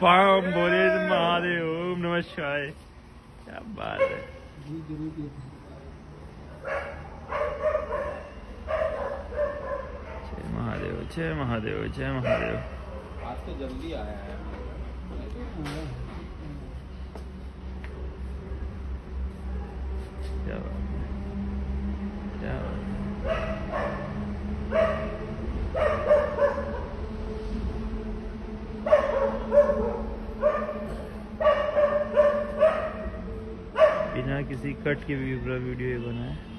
परम बोले महादेव ओम नमस्कार क्या बात है। जय महादेव जय महादेव जय महादेव। आज तो जल्दी आया है। क्या बात है। बिना किसी कट के भी वीडियो ये बना है